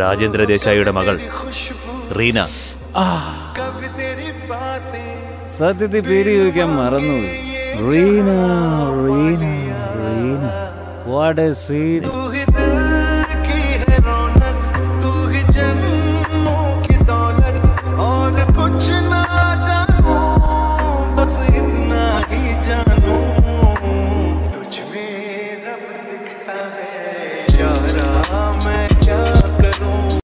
രാജേന്ദ്ര ദേശായിയുടെ മകൾ റീന. സത്യത്തിൽ പേര് ചോദിക്കാൻ മറന്നു Reena Reena Reena. What a sweet तुझ रब है